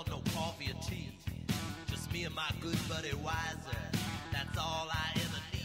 want no coffee or tea. Just me and my good buddy Wiser. That's all I ever need,